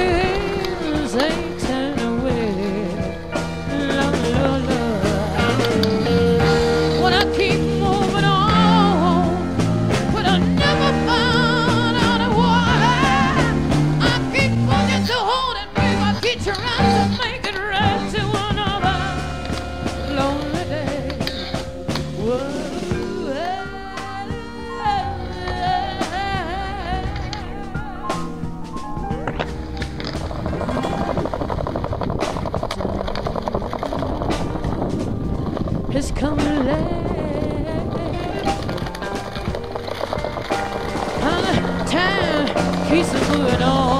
friends they eh? Time keeps moving on.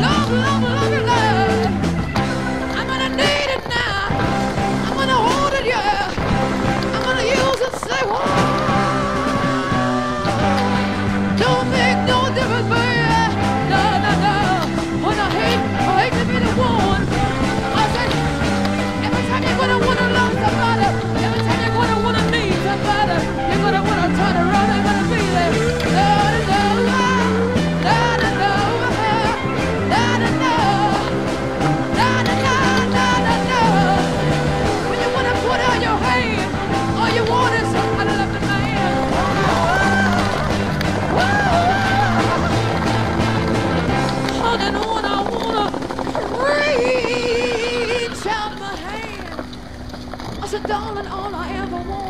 Love, love, darling, all I ever want.